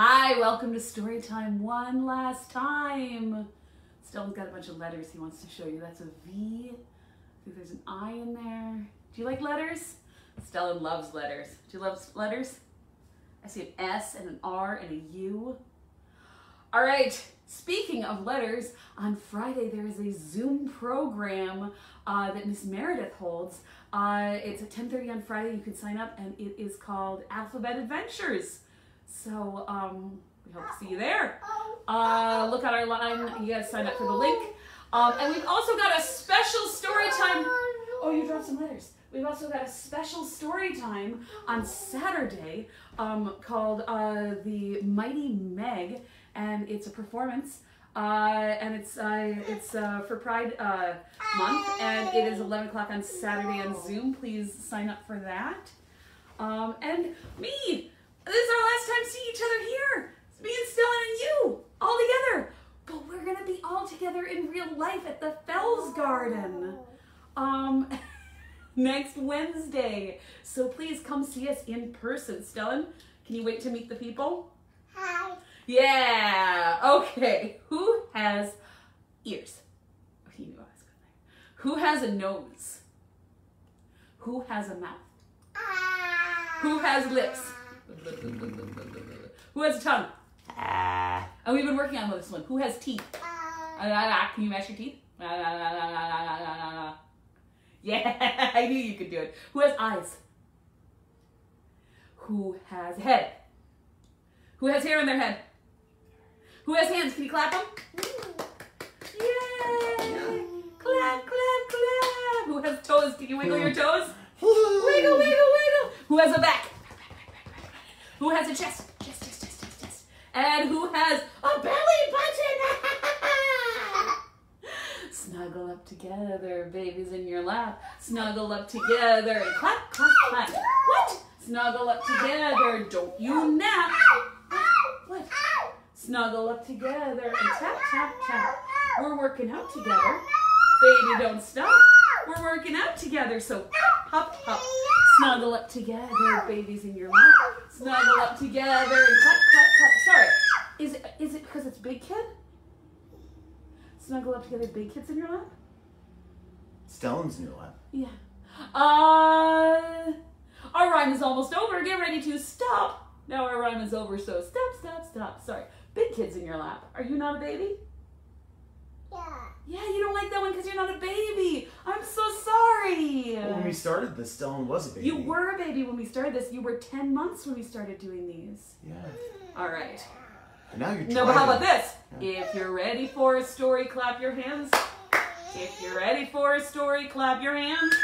Hi, welcome to story time one last time. Stellan's got a bunch of letters he wants to show you. That's a V. I think there's an I in there. Do you like letters? Stellan loves letters. Do you love letters? I see an S and an R and a U. All right, speaking of letters, on Friday there is a Zoom program uh, that Miss Meredith holds. Uh, it's at 10.30 on Friday. You can sign up and it is called Alphabet Adventures. So um, we hope to see you there. Uh, look at our line. You guys sign up for the link. Um, and we've also got a special story time. Oh, you dropped some letters. We've also got a special story time on Saturday um, called uh, The Mighty Meg, and it's a performance. Uh, and it's uh, it's uh, for Pride uh, Month, and it is 11 o'clock on Saturday on Zoom. Please sign up for that. Um, and me, this is our last time seeing each other here. It's me and Stellan and you, all together. But we're gonna be all together in real life at the Fells Garden. Um, next Wednesday. So please come see us in person. Stellan, can you wait to meet the people? Hi. Yeah. Okay. Who has ears? Oh, you knew I was going there. Who has a nose? Who has a mouth? Who has lips? Who has a tongue? Ah. And we've been working on this one. Who has teeth? Ah, ah, ah, ah. Can you match your teeth? Yeah, I knew you could do it. Who has eyes? Who has a head? Who has hair in their head? Who has hands? Can you clap them? Mm. Yay! Mm. Clap, clap, clap. Who has toes? Can you wiggle your toes? Wiggle, wiggle, wiggle. Who has a back? Who has a chest? Chest, chest, chest, chest, chest. And who has a belly button? Snuggle up together, babies in your lap. Snuggle up together and clap, clap, clap. What? Snuggle up together. Don't you nap. What? Snuggle up together and tap, tap, tap. We're working out together. Baby, don't stop. We're working out together, so hop, hop. Snuggle up together, babies in your lap. Snuggle up together and clap, clap, clap. Sorry, is it is it because it's big kid? Snuggle up together, big kids in your lap? Stellan's in your lap. Yeah. Uh, our rhyme is almost over. Get ready to stop. Now our rhyme is over, so stop, stop, stop. Sorry. Big kids in your lap. Are you not a baby? Yeah. Yeah, you don't like that one because you're not a baby. I'm so sorry. Well, when we started this, Stellan was a baby. You were a baby when we started this. You were 10 months when we started doing these. Yeah. All right. And now you're No, but how about this? If you're ready for a story, clap your hands. If you're ready for a story, clap your hands.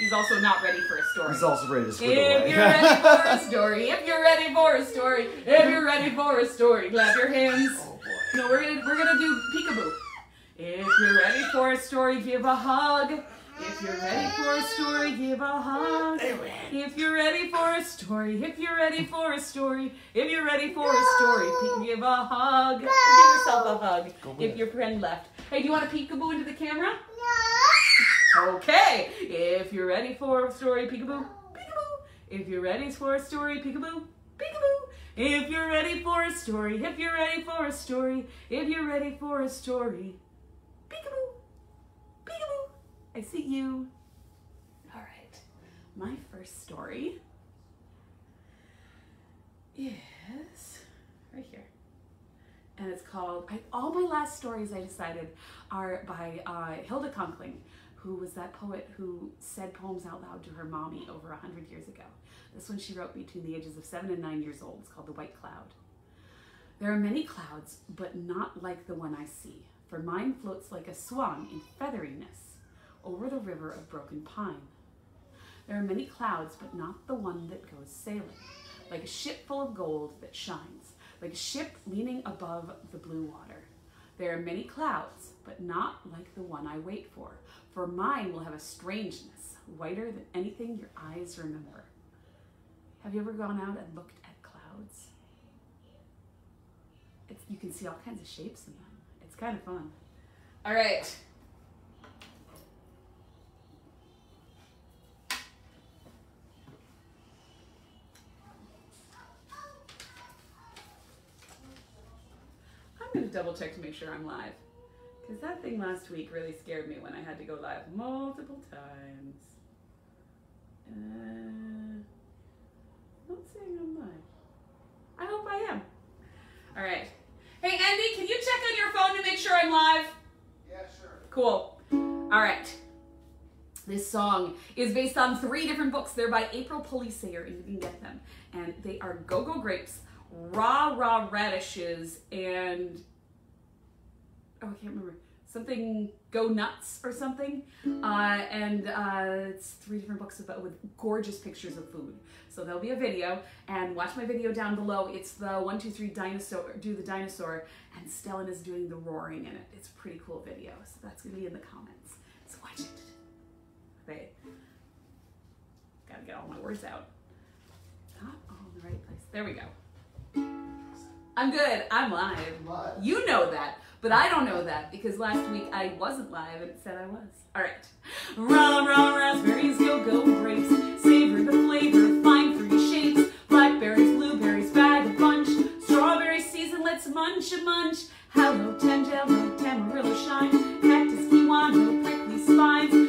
He's also not ready for a story. He's also ready to squid If away. you're ready for a story, if you're ready for a story, if you're ready for a story, clap your hands. oh boy. No, we're gonna we're gonna do peekaboo. If you're ready for a story, give a hug. If you're ready for a story, give a hug. If you're ready for a story, if you're ready for a story, if you're ready for a story, give a hug. Give yourself a hug. If it. your friend left. Hey, do you want to peekaboo into the camera? No. Okay. If you're ready for a story, peekaboo, peekaboo. If you're ready for a story, peekaboo, peekaboo. If you're ready for a story, if you're ready for a story, if you're ready for a story. I see you. All right. My first story is right here. And it's called I, all my last stories i decided are by uh, hilda conkling who was that poet who said poems out loud to her mommy over a hundred years ago. This one she wrote between the ages of seven and nine years old. It's called the white cloud. There are many clouds but not like the one i see for mine floats like a swan in featheriness over the river of broken pine there are many clouds but not the one that goes sailing like a ship full of gold that shines, like a ship leaning above the blue water. There are many clouds, but not like the one I wait for, for mine will have a strangeness, whiter than anything your eyes remember. Have you ever gone out and looked at clouds? It's, you can see all kinds of shapes in them. It's kind of fun. All right. Double check to make sure I'm live. Because that thing last week really scared me when I had to go live multiple times. Uh, not saying I'm live. I hope I am. All right. Hey, Andy, can you check on your phone to make sure I'm live? Yeah, sure. Cool. All right. This song is based on three different books. They're by April Pulley Sayre, and you can get them. And they are Go Go Grapes, Rah Rah Radishes, and oh, I can't remember something Go Nuts or something. Uh, and uh, it's three different books about with gorgeous pictures of food. So there'll be a video, and watch my video down below. It's the one two three dinosaur do the dinosaur, and Stellan is doing the roaring in it. It's a pretty cool video. So that's gonna be in the comments. So watch it. Okay. Gotta get all my words out. Not all in the right place. There we go. I'm good. I'm live. Live. You know that, but I don't know that because last week I wasn't live and it said I was. All right. Raw, raw raspberries, go-go grapes, savor the flavor, find three shapes, blackberries, blueberries, bag a bunch, strawberry season, let's munch a munch. Hello, tangelo, tamarillo shine, cactus, kiwano, prickly spines,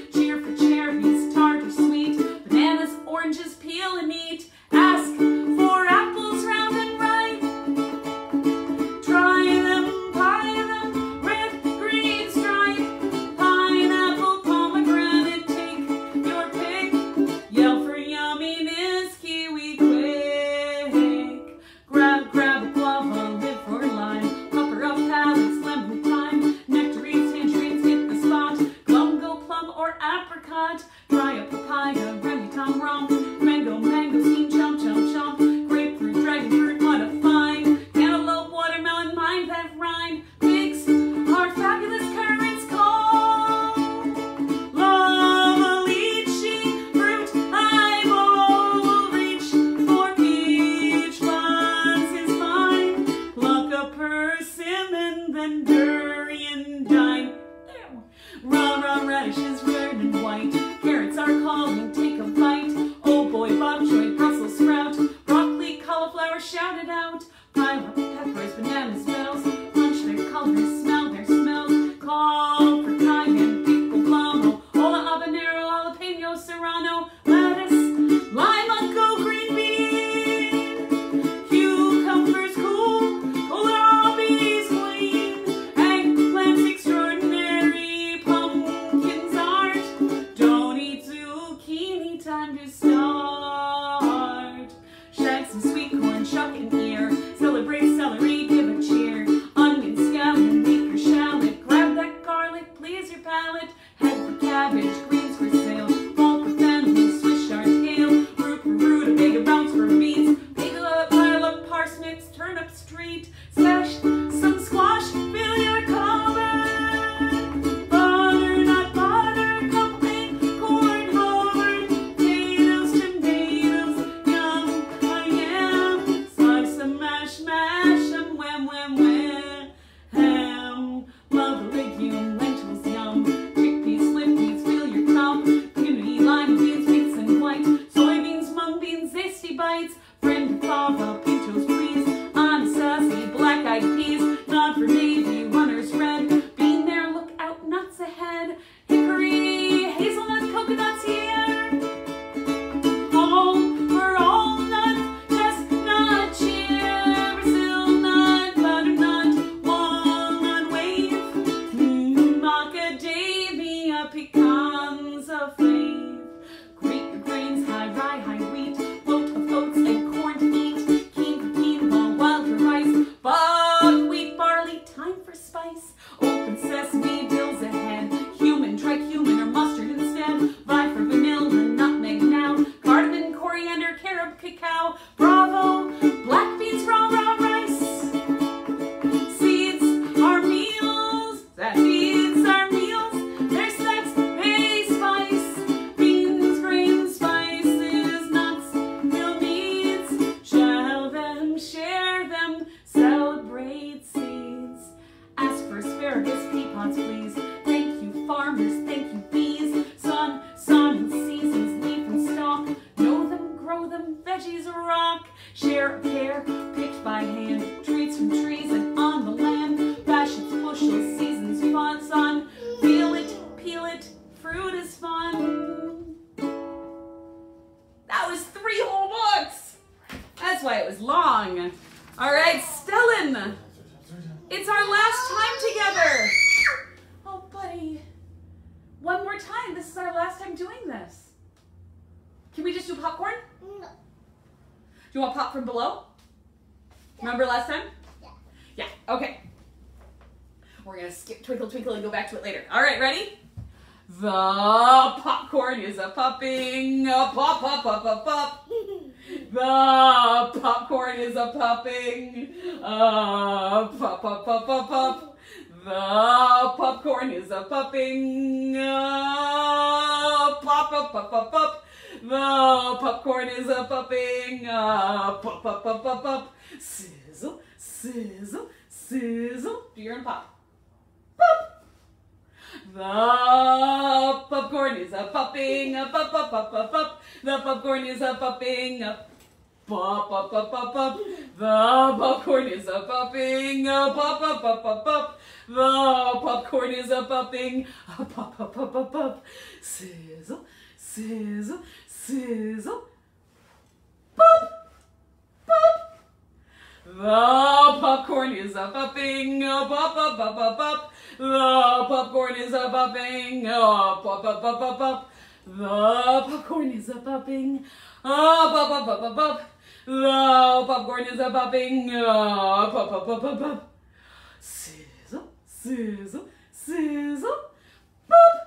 you want pop from below? Remember last time? Yeah. Yeah, okay. We're gonna skip Twinkle Twinkle and go back to it later. All right, ready? The popcorn is a popping, a pop, pop, pop, pop, pop. The popcorn is a popping, a pop, pop, pop, pop, pop. The popcorn is a popping, a pop, pop, pop, pop, pop. The popcorn is a popping, a pop, pop, pop, pop, pop. Sizzle, sizzle, sizzle. Do your own pop. Pop. The popcorn is a popping, a pop, pop, pop, pop, pop. The popcorn is a popping, a pop, pop, pop, pop, pop. The popcorn is a popping, a pop, pop, pop, pop, pop. The popcorn is a popping, a pop, pop, pop, pop, pop. Sizzle, sizzle, sizzle. Pop, pop. The popcorn is a popping, a pop, pop, pop, pop, pop. The popcorn is a popping, a pop, pop, pop, pop, pop. The popcorn is a popping, a pop, pop, pop, pop, pop. The popcorn is a popping, a pop, pop, pop, pop, pop. Sizzle, sizzle, sizzle. Pop.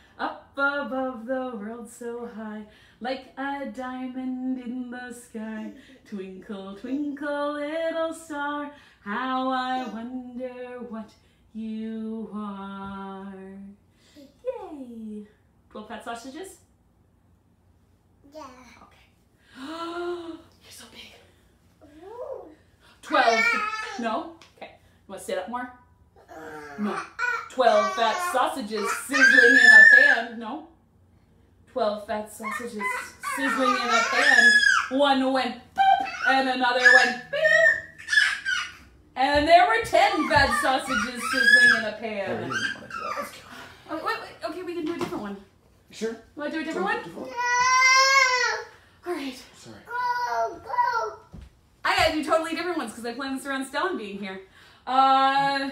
Up above the world so high, like a diamond in the sky. Twinkle, twinkle, little star, how I wonder what you are. Yay! 12 fat sausages? Yeah. Okay. You're so big. Ooh. 12. Ah! No? Okay. You want to sit up more? No. Ah! 12 fat sausages sizzling in a pan. No. 12 fat sausages sizzling in a pan. One went boop and another went boop. And there were 10 fat sausages sizzling in a Oh, pan. doesn't want to do that. Let's go. Oh, wait, wait. Okay, we can do a different one. Sure. Want to do a different one? Different one? No. All right. Sorry. Go, go. I gotta do totally different ones because I planned this around Stellan being here. Uh,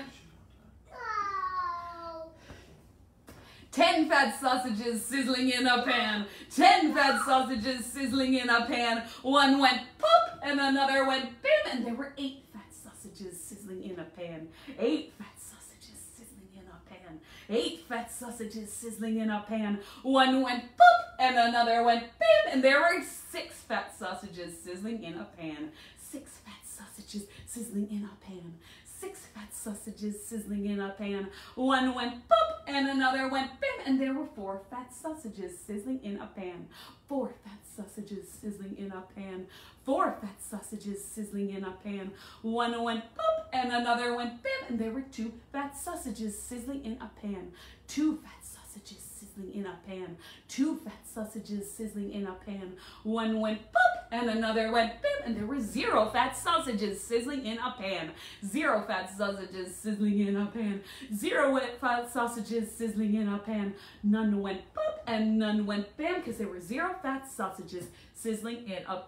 10 fat sausages sizzling in a pan. 10 fat sausages sizzling in a pan. One went pop and another went bim, and there were 8 fat sausages sizzling in a pan. 8 fat sausages sizzling in a pan. 8 fat sausages sizzling in a pan. One went pop and another went bim, and there were 6 fat sausages sizzling in a pan. 6 fat sausages sizzling in a pan. Six fat sausages sizzling in a pan. One went pop and another went bim, and there were four fat sausages sizzling in a pan. Four fat sausages sizzling in a pan. Four fat sausages sizzling in a pan. One went pop and another went bim, and there were two fat sausages sizzling in a pan. Two fat sausages sizzling in a pan. Two fat sausages sizzling in a pan. One went pop and another went bim, and there were zero fat sausages sizzling in a pan. Zero fat sausages sizzling in a pan. Zero wet fat sausages sizzling in a pan. None went pop and none went bam because there were zero fat sausages sizzling in a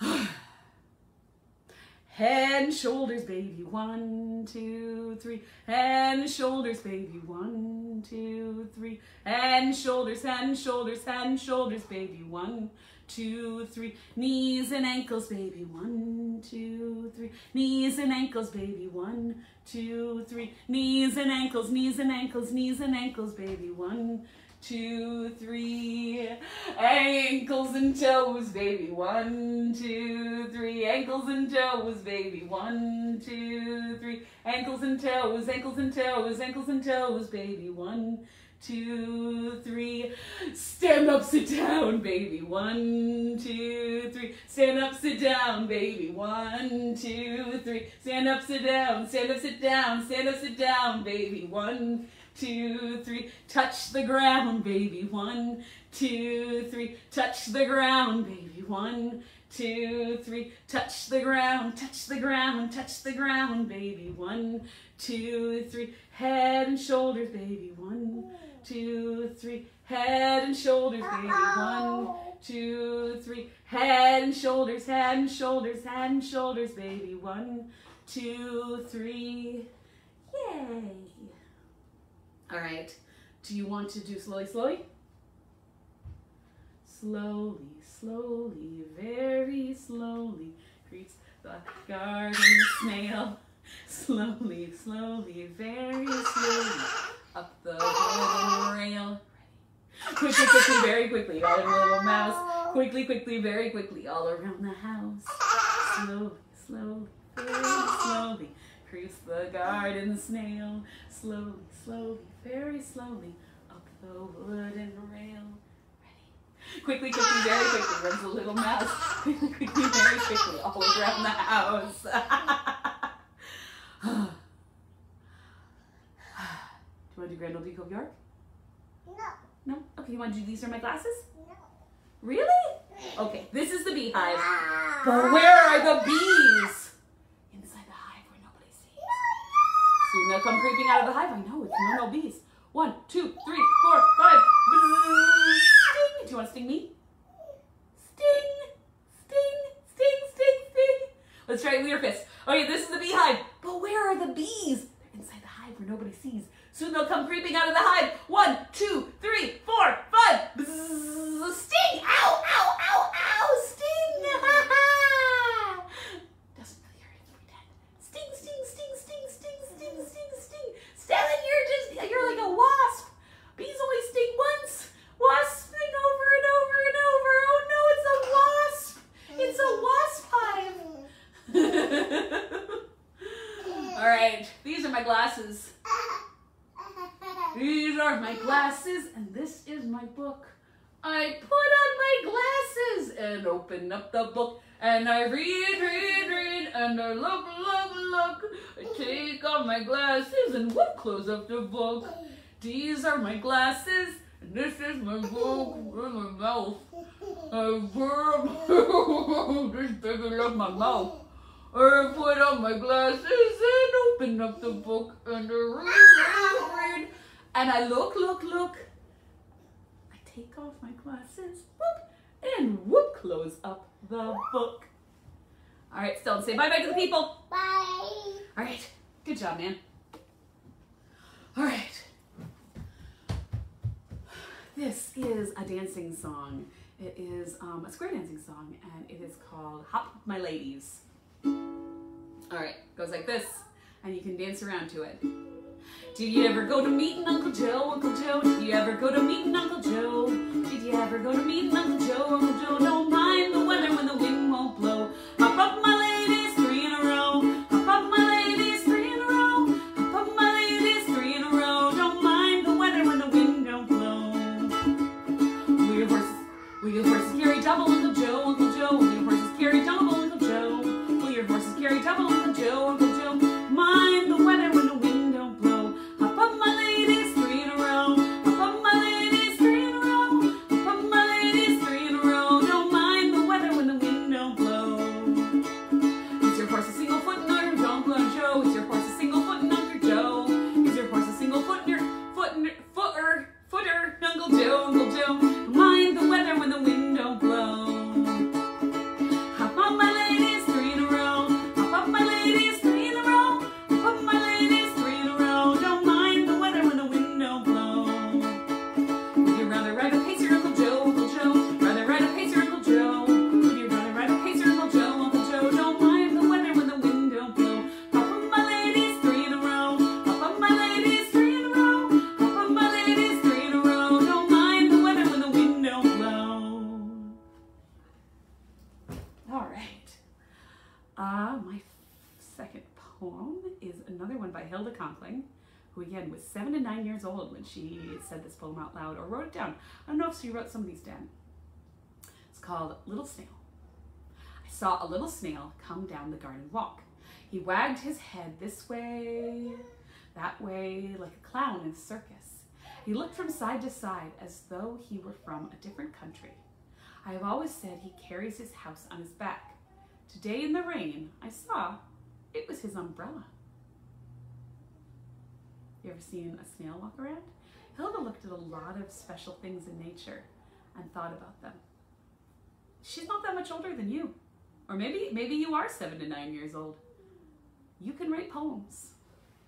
pan. Head and shoulders, baby. One, two, three. Head and shoulders, baby. One, two, three. Head and shoulders, head and shoulders, head and shoulders, baby. One, two, three. Knees and ankles, baby. One, two, three. Knees and ankles, baby. One, two, three. Knees and ankles, knees and ankles, knees and ankles, baby. One, two, three. Ankles and toes, baby. One, two, three. Ankles and toes, baby. One, two, three. Ankles and toes, ankles and toes, ankles and toes, baby. One, two, three. Stand up, sit down, baby. One, two, three. Stand up, sit down, baby. One, two, three. Stand up, sit down. Stand up, sit down. Stand up, sit down, baby. One, two, three. Touch the ground, baby. One, two, three. Touch the ground, baby. One, two, three. Touch the ground, touch the ground, touch the ground, baby. One, two, three. Head and shoulders, baby. One, two, three. Head and shoulders, baby. One, two, three. Head and shoulders, head and shoulders, head and shoulders, baby. One, two, three. Yay. All right. Do you want to do slowly, slowly? Slowly, slowly, very slowly creeps the garden snail. Slowly, slowly, very slowly up the wooden rail. Quickly, quickly, very quickly, all in a little mouse. Quickly, quickly, very quickly, all around the house. Slowly, slowly, very slowly creeps the garden snail. Slowly, slowly, very slowly up the wooden rail. Ready? Quickly, quickly, very quickly runs a little mouse. Quickly, quickly, very quickly all around the house. do you want to do Grand Old Duke of York? No. No? Okay, you want to do These Are My Glasses? No. Really? Okay, this is the beehive. Ah. But where are the bees? Inside the hive where nobody sees. Soon they'll come creeping out of the hive. I know, it's no, no bees. One, two, three, four, five. Sting. Do you want to sting me? Sting. Sting. Sting, sting, sting. Let's try it with your fist. Okay, this is the beehive. But where are the bees? They're inside the hive where nobody sees. Soon they'll come creeping out of the hive. One, two, three, four, five. Bzzz. Sting. Ow, ow, ow, ow. Sting. Doesn't really hurt if you pretend. Sting, sting, sting, sting, sting, sting, sting, sting. Stellan, you're just, you're like a wasp. Bees only sting once. Wasp sting over and over and over. Oh no, it's a wasp. It's a wasp hive. All right, these are my glasses. These are my glasses, and this is my book. I put on my glasses and open up the book, and I read, read, read, and I look, look, look. I take off my glasses and whoop, close up the book. These are my glasses, and this is my book in my mouth. I put this big enough my mouth. I put on my glasses and open up the book and I read, read. And I look, look, look. I take off my glasses, whoop, and whoop, close up the book. All right, Stellan, say bye-bye to the people. Bye. All right, good job, man. All right. This is a dancing song. It is um, a square dancing song, and it is called Hop My Ladies. All right, goes like this, and you can dance around to it. Did you ever go to meeting Uncle Joe, Uncle Joe? Did you ever go to meeting Uncle Joe? Did you ever go to meeting Uncle Joe, Uncle Joe? Don't mind the weather when the wind won't blow. Hop up, my ladies, years old when she said this poem out loud or wrote it down. I don't know if she wrote some of these down. It's called Little Snail. I saw a little snail come down the garden walk. He wagged his head this way, that way, like a clown in a circus. He looked from side to side as though he were from a different country. I have always said he carries his house on his back. Today in the rain, I saw it was his umbrella. You ever seen a snail walk around? Hilda looked at a lot of special things in nature and thought about them. She's not that much older than you. Or maybe maybe you are seven to nine years old. You can write poems.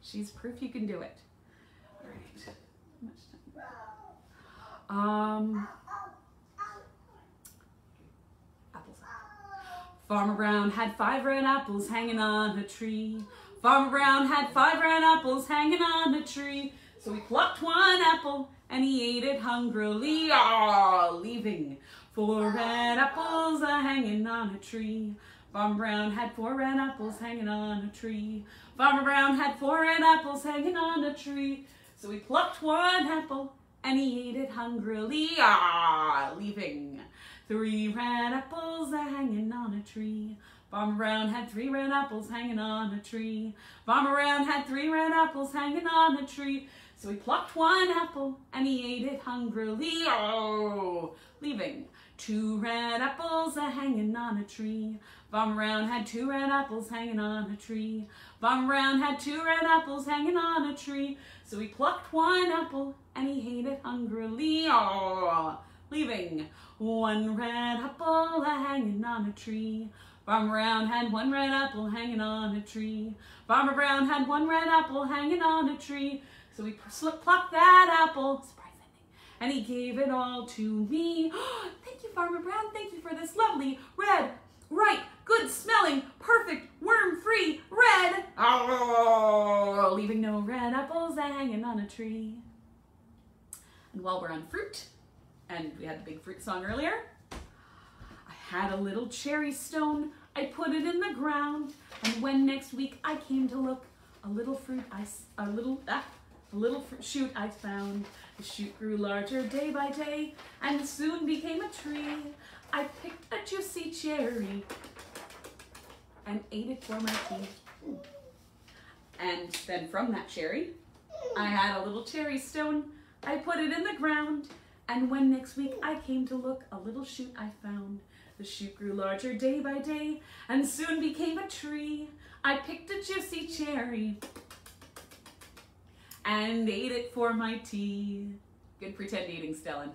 She's proof you can do it. All right. Um, apples. Farmer Brown had five red apples hanging on a tree. Farmer Brown had five red apples hanging on a tree. So he plucked one apple and he ate it hungrily, ah, leaving four red apples a hanging on a tree. Farmer Brown had four red apples hanging on a tree. Farmer Brown had four red apples hanging on a tree. So he plucked one apple and he ate it hungrily, ah, leaving three red apples a hanging on a tree. Farmer Brown had three red apples hanging on a tree. Farmer Brown had three red apples hanging on a tree. So he plucked one apple and he ate it hungrily, oh, leaving two red apples a hanging on a tree. Farmer Brown had two red apples hanging on a tree. Farmer Brown had two red apples hanging on a tree. So he plucked one apple and he ate it hungrily, oh, leaving one red apple a hanging on a tree. Farmer Brown had one red apple hanging on a tree. Farmer Brown had one red apple hanging on a tree. So he plucked that apple, surprise ending, and he gave it all to me. Thank you, Farmer Brown. Thank you for this lovely red, ripe, good smelling, perfect, worm-free red. Leaving no red apples hanging on a tree. And while we're on fruit, and we had the big fruit song earlier, I had a little cherry stone. I put it in the ground, and when next week I came to look, a little fruit I, a little, ah, a little shoot I found. The shoot grew larger day by day, and soon became a tree. I picked a juicy cherry and ate it for my tea. And then from that cherry, I had a little cherry stone. I put it in the ground, and when next week I came to look, a little shoot I found. The shoot grew larger day by day, and soon became a tree. I picked a juicy cherry and ate it for my tea. Good pretend eating, Stellan.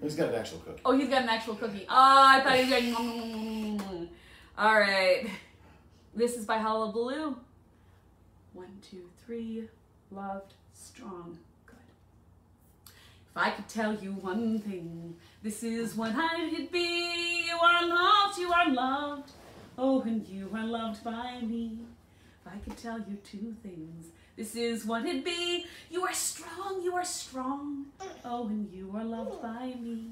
He's got an actual cookie. Oh, he's got an actual cookie. Oh, I thought he was going. All right. This is by Hullabaloo. One, two, three. Loved, strong. If I could tell you one thing, this is what I'd be. You are loved, you are loved. Oh, and you are loved by me. If I could tell you two things, this is what it'd be. You are strong, you are strong. Oh, and you are loved by me.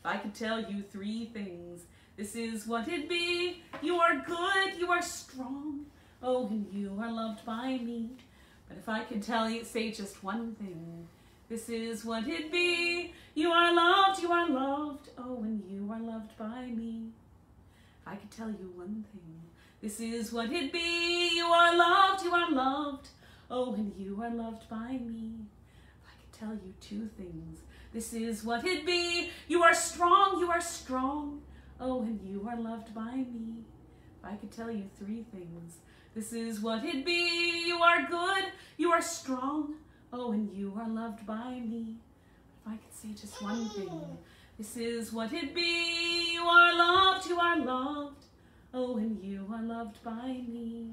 If I could tell you three things, this is what it'd be. You are good, you are strong. Oh, and you are loved by me. But if I could tell you, say just one thing, this is what it be. You are loved, you are loved. Oh, and you are loved by me. I could tell you one thing, this is what it be. You are loved, you are loved. Oh, and you are loved by me. I could tell you two things, this is what it be. You are strong, you are strong. Oh, and you are loved by me. I could tell you three things, this is what it be. You are good, you are strong. Oh, and you are loved by me. If I could say just one thing, this is what it be. You are loved, you are loved. Oh, and you are loved by me.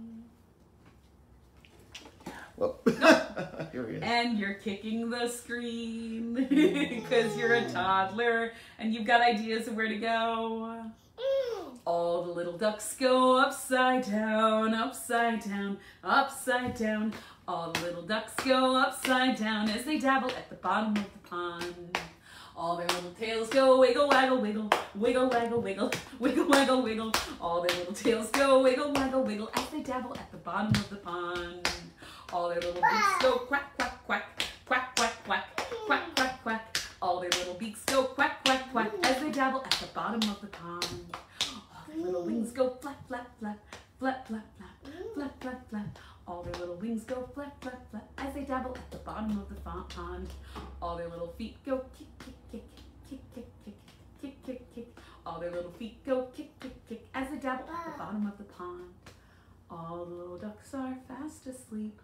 Well, here he is. And you're kicking the screen because you're a toddler and you've got ideas of where to go. All the little ducks go upside down, upside down, upside down. All the little ducks go upside down as they dabble at the bottom of the pond. All their little tails go wiggle, waggle, wiggle, wiggle, waggle, wiggle, wiggle, waggle, wiggle. All their little tails go wiggle, waggle, wiggle as they dabble at the bottom of the pond. All their little beaks go quack, quack, quack, quack, quack, quack, quack, quack, quack. All their little beaks go quack, quack, quack as they dabble at the bottom of the pond. All their little wings go flap, flap, flap, flap, flap, flap, flap, flap, flap. All their little wings go flap, flap, flap as they dabble at the bottom of the pond. All their little feet go kick, kick, kick, kick, kick, kick, kick, kick, kick. All their little feet go kick, kick, kick as they dabble at the bottom of the pond. All the little ducks are fast asleep,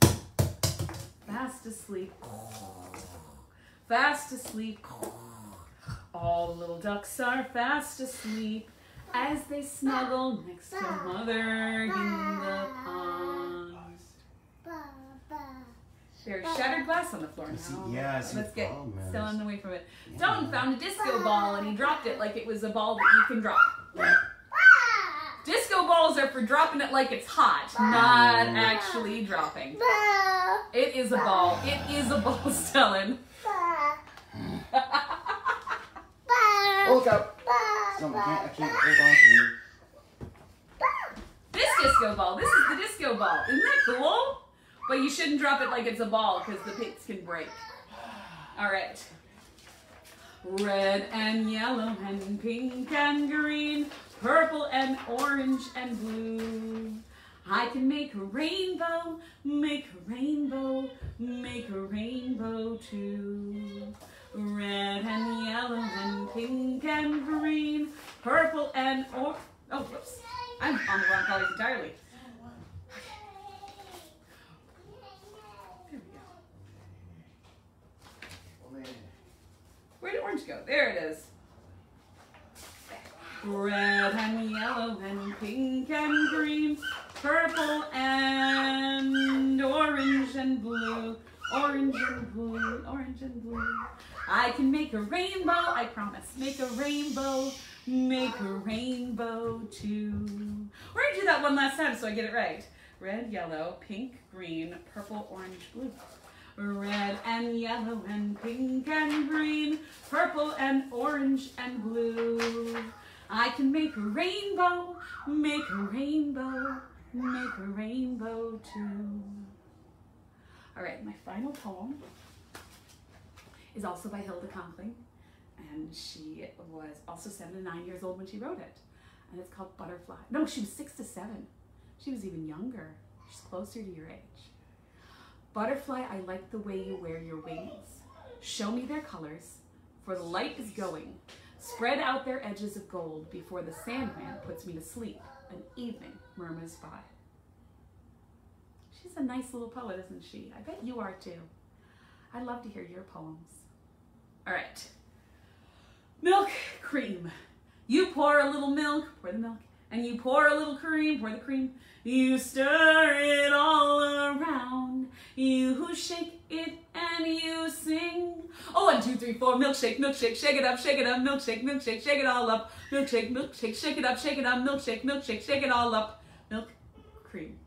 fast asleep, fast asleep. All the little ducks are fast asleep as they snuggle next to mother in the pond. There's shattered glass on the floor see- now. yeah, I see Let's get problem is- Stellan away from it. Yeah. Dalton found a disco ball and he dropped it like it was a ball that you can drop. Disco balls are for dropping it like it's hot, not mm. actually dropping. It is a ball. It is a ball, Stellan. Oh, look out. No, I can't, I can't hold on to you. This disco ball. This is the disco ball. Isn't that cool? But you shouldn't drop it like it's a ball because the pits can break. All right. Red and yellow and pink and green, purple and orange and blue. I can make a rainbow, make a rainbow, make a rainbow too. Red and yellow and pink and green, purple and or oh whoops. I'm on the wrong colors entirely. There we go. Where did orange go? There it is. Red and yellow and pink and green, purple and orange and blue, orange and blue, orange and blue. I can make a rainbow, I promise. Make a rainbow, make a rainbow too. We're gonna do that one last time so I get it right. Red, yellow, pink, green, purple, orange, blue. Red and yellow and pink and green, purple and orange and blue. I can make a rainbow, make a rainbow, make a rainbow too. All right, my final poem is also by Hilda Conkling, and she was also seven to nine years old when she wrote it, and it's called Butterfly. No, she was six to seven. She was even younger. She's closer to your age. Butterfly, I like the way you wear your wings. Show me their colors, for the light is going. Spread out their edges of gold before the Sandman puts me to sleep. An evening murmurs by. She's a nice little poet, isn't she? I bet you are too. I'd love to hear your poems. All right. Milk, cream. You pour a little milk, pour the milk, and you pour a little cream, pour the cream. You stir it all around. You who shake it and you sing. Oh, one, two, three, four. Milkshake, milkshake, shake it up, shake it up. Milkshake, milkshake, shake it all up. Milkshake, milkshake, shake it up, shake it up. Milkshake, milkshake, shake it all up. Milk, cream.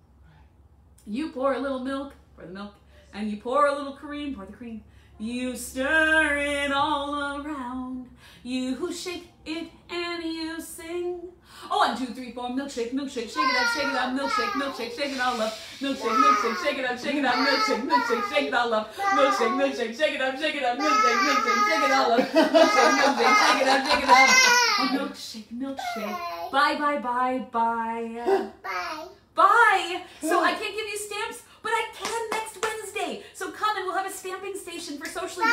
You pour a little milk, pour the milk, and you pour a little cream, pour the cream. You stir it all around. You who shake it and you sing. Oh, one, two, three, four. Milkshake, milkshake, shake it up, shake it up. Milkshake, milkshake, shake it all up. Milkshake, milkshake, shake it up, shake it up. Milkshake, milkshake, shake it all up. Milkshake, milkshake, shake it up, shake it up. Milkshake, milkshake, shake it all up. Milkshake, milkshake, shake it up, shake it up. Oh, milkshake, milkshake. Bye, bye, bye, bye. Bye. Bye! So I can't give you stamps, but I can next Wednesday. So come and we'll have a stamping station for socially